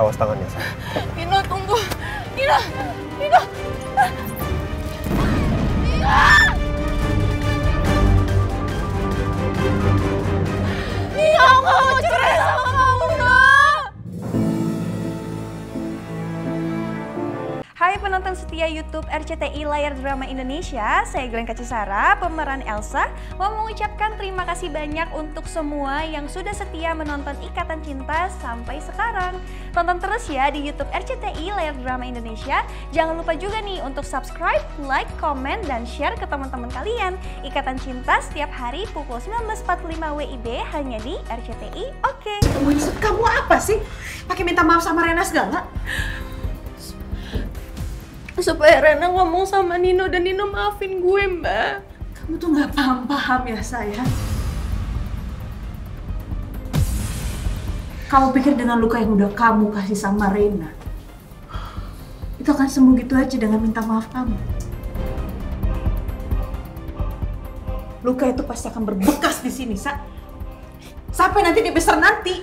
Awas tangannya. Nino tunggu. Nino, Nino. Nino. Nino, aku mau Hai penonton setia YouTube RCTI Layar Drama Indonesia, saya Glenn Kacisara, pemeran Elsa, mau mengucapkan terima kasih banyak untuk semua yang sudah setia menonton Ikatan Cinta sampai sekarang. Tonton terus ya di YouTube RCTI Layar Drama Indonesia. Jangan lupa juga nih untuk subscribe, like, komen, dan share ke teman-teman kalian. Ikatan Cinta setiap hari pukul 19.45 WIB hanya di RCTI Oke. Maksud kamu apa sih? Pakai minta maaf sama Rena segala? Supaya Rena ngomong sama Nino dan Nino maafin gue, Mbak. Kamu tuh nggak paham-paham ya sayang. Kamu pikir dengan luka yang udah kamu kasih sama Rena, itu akan sembuh gitu aja dengan minta maaf kamu. Luka itu pasti akan berbekas di sini, Sa. Sampai nanti dia besar nanti.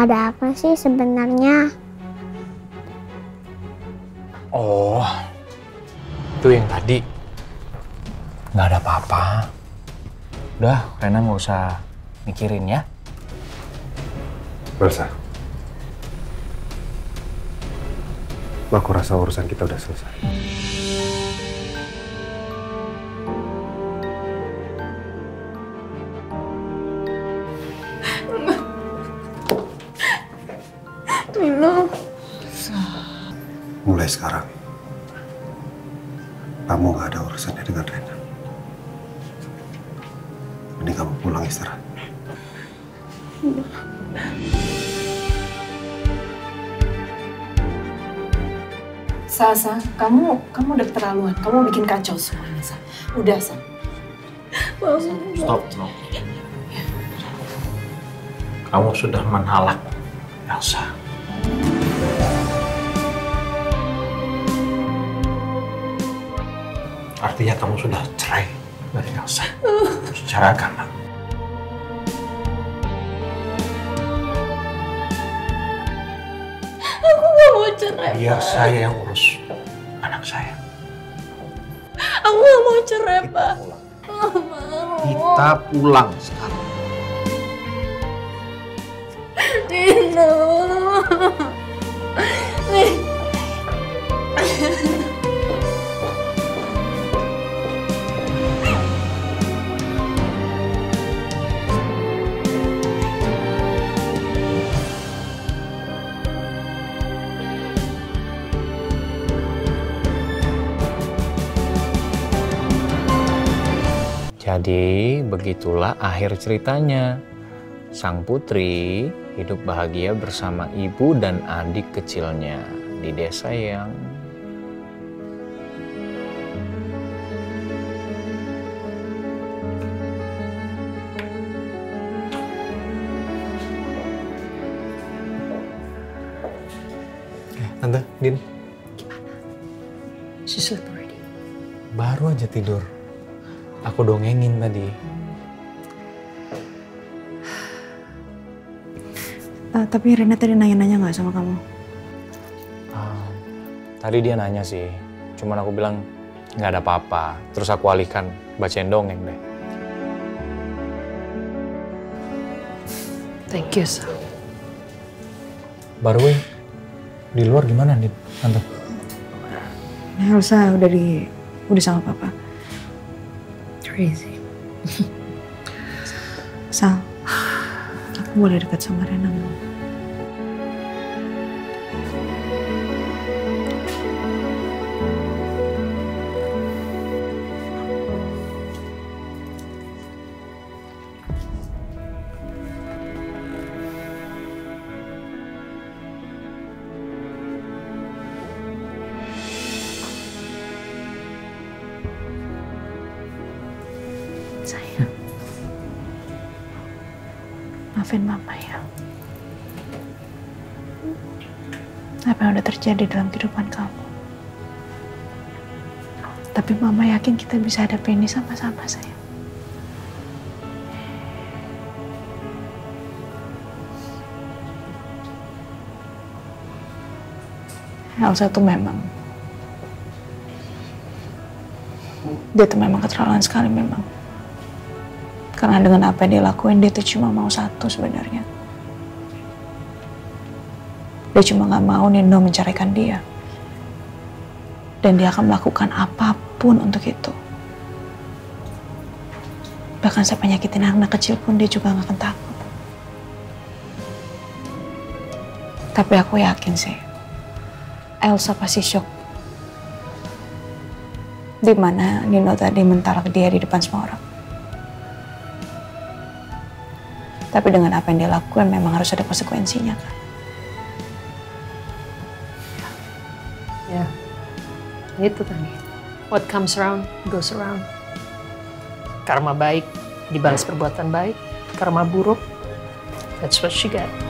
Ada apa sih sebenarnya? Oh, itu yang tadi. Nggak ada apa-apa. Udah, Rena nggak usah mikirin ya. Elsa. Aku rasa urusan kita udah selesai. Nino. Mulai sekarang, kamu gak ada urusannya dengan Rena. Mending kamu pulang istirahat. Sasa, kamu kamu udah keterlaluan. Kamu bikin kacau semuanya, Sa. Udah, Sa. Stop, no. Kamu sudah menhalak Elsa. Artinya kamu sudah cerai dari Elsa. Secara agama. Aku gak mau cerai. Biar saya yang urus anak saya. Aku gak mau cerai, Kita Pak. pulang. Mau. Kita pulang sekarang. Nino. Jadi begitulah akhir ceritanya. Sang putri hidup bahagia bersama ibu dan adik kecilnya di desa yang Tante, Din, She slept already. baru aja tidur. Aku dongengin tadi. Eh, tapi Rena tadi nanya-nanya nggak sama kamu? Ah, tadi dia nanya sih, cuman aku bilang nggak ada apa-apa. Terus aku alihkan bacain dongeng deh. Thank you, Sa. By the way, di luar gimana nih, tante? Elsa udah di udah sama papa. Crazy. Sal, aku boleh dekat sama Rena mau? Maafin mama ya. Apa yang udah terjadi dalam kehidupan kamu. Tapi mama yakin kita bisa hadapi ini sama-sama sayang. Elsa tuh memang dia tuh memang keterlaluan sekali memang karena dengan apa yang dia lakuin dia tuh cuma mau satu sebenarnya dia cuma nggak mau Nino menceraikan dia dan dia akan melakukan apa pun untuk itu bahkan sampai nyakitin anak kecil pun dia juga nggak akan takut tapi aku yakin sih Elsa pasti shock. Di mana Nino tadi mentalak dia di depan semua orang. Tapi dengan apa yang dia lakukan memang harus ada konsekuensinya kan. Ya, itu tadi. What comes around goes around. Karma baik dibalas perbuatan baik, karma buruk, that's what she got.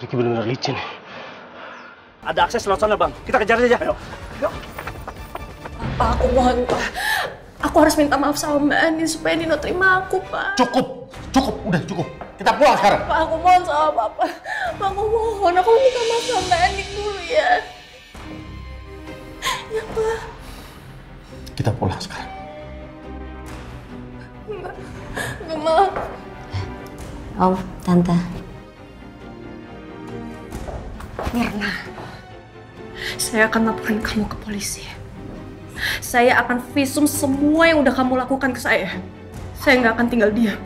Ricky benar-benar licin. Ada akses lewat sana, Bang. Kita kejar aja. Ayo. Pak, aku mohon, Pak. Aku harus minta maaf sama Mbak Andin supaya Nino terima aku, Pak. Cukup, cukup, udah cukup. Kita pulang sekarang. Pak, aku mohon sama Papa. Pak, aku mohon. Aku minta maaf sama Mbak Andin dulu ya. Ya, Pak. Kita pulang sekarang. Gak mau. Om, Tante. Saya akan laporin kamu ke polisi. Saya akan visum semua yang udah kamu lakukan ke saya. Saya nggak akan tinggal diam.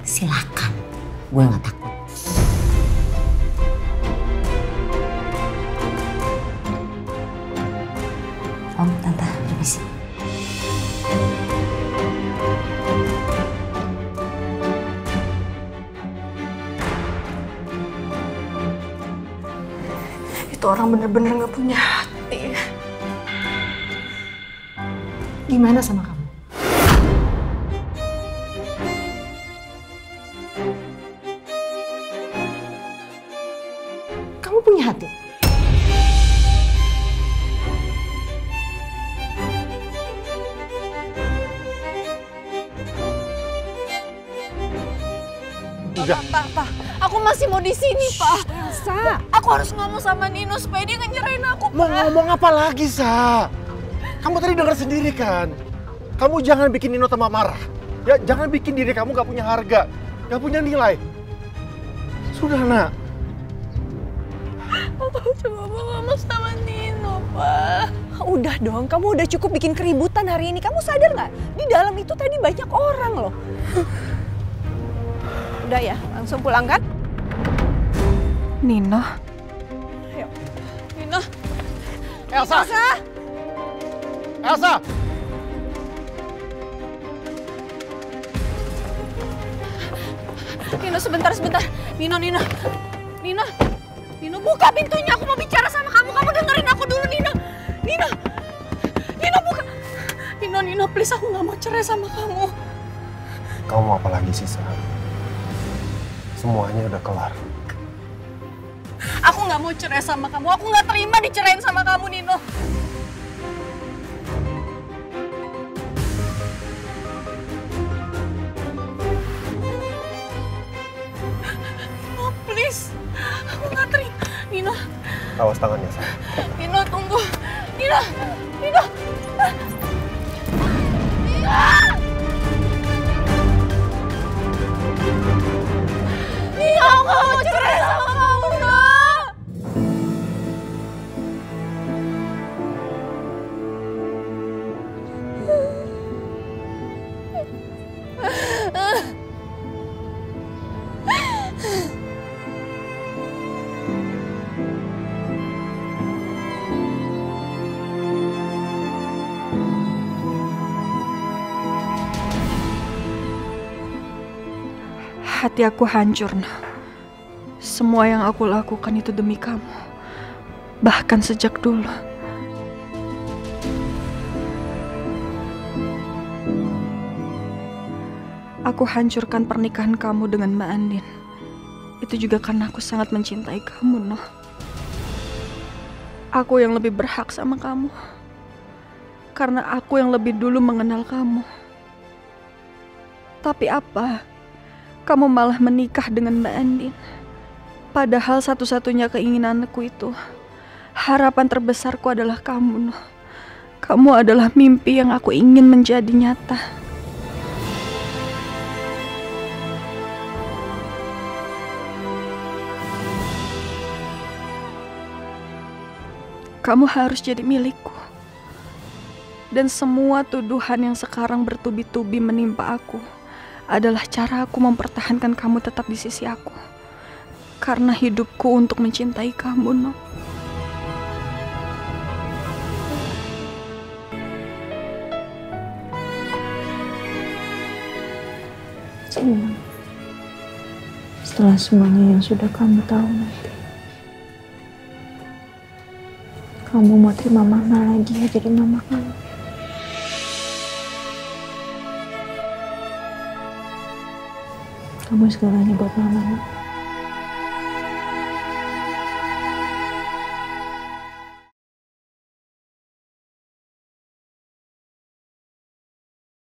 Silakan. Gue nggak takut. Itu orang bener-bener nggak punya hati. Gimana sama kamu? Kamu punya hati? Udah. Pak, Pak, aku masih mau di sini, Elsa. Aku harus ngomong sama Nino supaya dia ngejerain aku, Mau Pak. ngomong apa lagi, Sa? Kamu tadi dengar sendiri kan? Kamu jangan bikin Nino tambah marah. Ya, jangan bikin diri kamu gak punya harga, gak punya nilai. Sudah, nak. Aku cuma mau ngomong sama Nino, Pak. Udah dong, kamu udah cukup bikin keributan hari ini. Kamu sadar nggak? Di dalam itu tadi banyak orang loh. Udah ya, langsung pulang kan? Nino, Ayo. Nino. Elsa! Elsa! Elsa! Nino sebentar, sebentar. Nino, Nino. Nino. Nino, buka pintunya. Aku mau bicara sama kamu. Kamu dengerin aku dulu, Nino. Nino. Nino, buka. Nino, Nino, please aku nggak mau cerai sama kamu. Kamu mau apa lagi sih? Semuanya udah kelar nggak mau cerai sama kamu. Aku nggak terima dicerain sama kamu, Nino. Nino, please. Aku nggak terima. Nino. Awas tangannya, Sa. Nino, tunggu. Nino, Nino. Nino. Nino, aku mau cerai Hati aku hancur, nah. Semua yang aku lakukan itu demi kamu. Bahkan sejak dulu. Aku hancurkan pernikahan kamu dengan Mbak Andin. Itu juga karena aku sangat mencintai kamu, Noh. Aku yang lebih berhak sama kamu. Karena aku yang lebih dulu mengenal kamu. Tapi apa? Kamu malah menikah dengan Mbak Andin. Padahal satu-satunya keinginanku itu, harapan terbesarku adalah kamu. Kamu adalah mimpi yang aku ingin menjadi nyata. Kamu harus jadi milikku. Dan semua tuduhan yang sekarang bertubi-tubi menimpa aku adalah cara aku mempertahankan kamu tetap di sisi aku. Karena hidupku untuk mencintai kamu, no. Sayang, setelah semuanya yang sudah kamu tahu nanti, kamu mau terima mama lagi ya jadi mama kamu. Kamu segalanya buat mama.